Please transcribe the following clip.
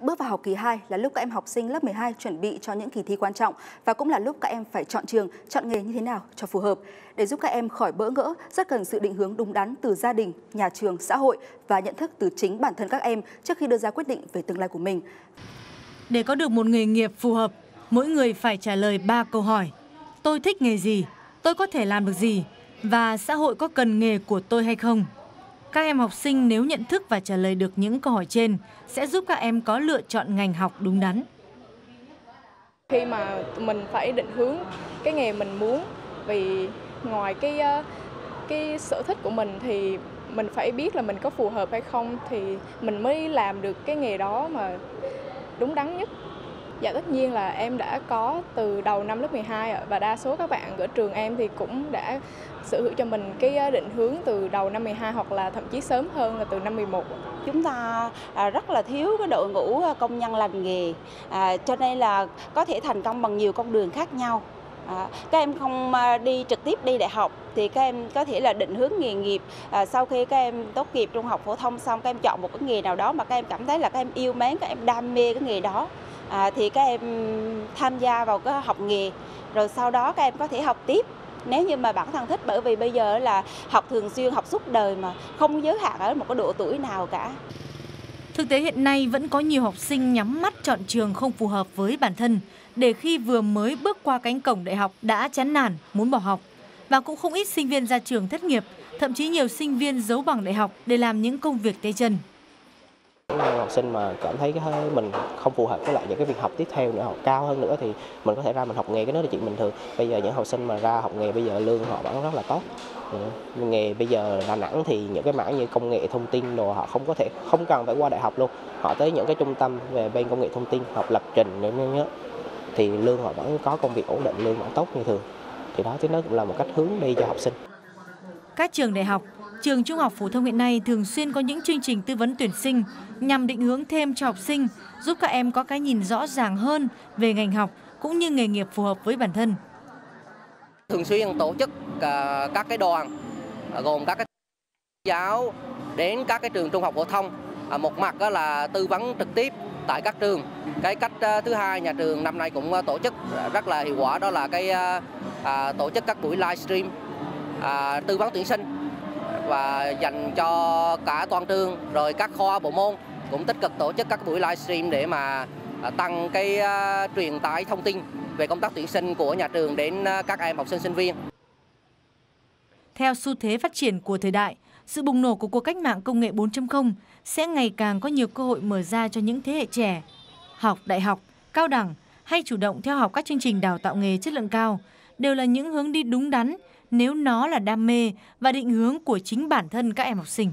Bước vào học kỳ 2 là lúc các em học sinh lớp 12 chuẩn bị cho những kỳ thi quan trọng và cũng là lúc các em phải chọn trường, chọn nghề như thế nào cho phù hợp. Để giúp các em khỏi bỡ ngỡ, rất cần sự định hướng đúng đắn từ gia đình, nhà trường, xã hội và nhận thức từ chính bản thân các em trước khi đưa ra quyết định về tương lai của mình. Để có được một nghề nghiệp phù hợp, mỗi người phải trả lời 3 câu hỏi. Tôi thích nghề gì? Tôi có thể làm được gì? Và xã hội có cần nghề của tôi hay không? Các em học sinh nếu nhận thức và trả lời được những câu hỏi trên sẽ giúp các em có lựa chọn ngành học đúng đắn. Khi mà mình phải định hướng cái nghề mình muốn vì ngoài cái ờ, cái sở thích của mình thì mình phải biết là mình có phù hợp hay không thì mình mới làm được cái nghề đó mà đúng đắn nhất. Dạ tất nhiên là em đã có từ đầu năm lớp 12 và đa số các bạn ở trường em thì cũng đã sở hữu cho mình cái ờ, định hướng từ đầu năm 12 hoặc là thậm chí sớm hơn là từ năm 11. Chúng ta à, rất là thiếu cái đội ngũ ờ, công nhân làm nghề à, cho nên là có thể thành công bằng nhiều con đường khác nhau. À, các em không ờ, đi trực tiếp đi đại học thì các em có thể là định hướng nghề nghiệp à, sau khi các em tốt nghiệp trung học phổ thông xong các em chọn một cái nghề nào đó mà các em cảm thấy là các em yêu mến các em đam mê cái nghề đó à, thì các em tham gia vào cái học nghề rồi sau đó các em có thể học tiếp. Nếu như mà bản thân thích bởi vì bây giờ là học thường xuyên học suốt đời mà không giới hạn ở một cái độ tuổi nào cả. Thực tế hiện nay vẫn có nhiều học sinh nhắm mắt chọn trường không phù hợp với bản thân để khi vừa mới bước qua cánh cổng đại học đã chán nản, muốn bỏ học. Và cũng không ít sinh viên ra trường thất nghiệp, thậm chí nhiều sinh viên giấu bằng đại học để làm những công việc tay chân học sinh mà cảm thấy cái mình không phù hợp với lại những cái việc học tiếp theo nữa học cao hơn nữa thì mình có thể ra mình học nghề cái đó là chuyện bình thường. Bây giờ những học sinh mà ra học nghề bây giờ lương họ vẫn rất là tốt. Ừ, nghề bây giờ Đà Nẵng thì những cái mảng như công nghệ thông tin đồ họ không có thể không cần phải qua đại học luôn. Họ tới những cái trung tâm về bên công nghệ thông tin học lập trình nữa nhớ thì lương họ vẫn có công việc ổn định lương vẫn tốt như thường. Thì đó chính đó cũng là một cách hướng đi cho học sinh. Các trường đại học Trường Trung học phổ thông hiện nay thường xuyên có những chương trình tư vấn tuyển sinh nhằm định hướng thêm cho học sinh, giúp các em có cái nhìn rõ ràng hơn về ngành học cũng như nghề nghiệp phù hợp với bản thân. Thường xuyên tổ chức à, các cái đoàn à, gồm các cái giáo đến các cái trường trung học phổ thông. À, một mặt là tư vấn trực tiếp tại các trường. Cái cách thứ hai nhà trường năm nay cũng tổ chức rất là hiệu quả đó là cái tổ chức các buổi livestream tư vấn tuyển sinh và dành cho cả toàn trường rồi các khoa bộ môn cũng tích cực tổ chức các buổi livestream để mà à, tăng cái à, truyền tải thông tin về công tác tuyển sinh của nhà trường đến à, các em học sinh sinh viên. Theo xu thế phát triển của thời đại, sự bùng nổ của cuộc cách mạng công nghệ 4.0 sẽ ngày càng có nhiều cơ hội mở ra cho những thế hệ trẻ học đại học, cao đẳng hay chủ động theo học các chương trình đào tạo nghề chất lượng cao đều là những hướng đi đúng đắn nếu nó là đam mê và định hướng của chính bản thân các em học sinh.